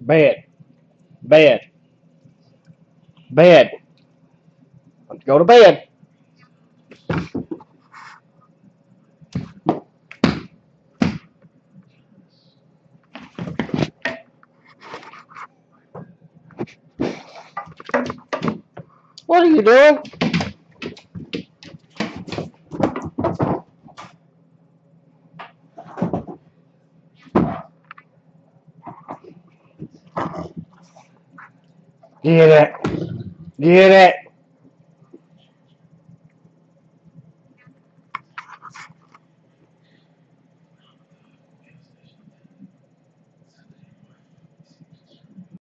Bed. Bed. Bed. Let's go to bed. What are you doing? Get it. Get it.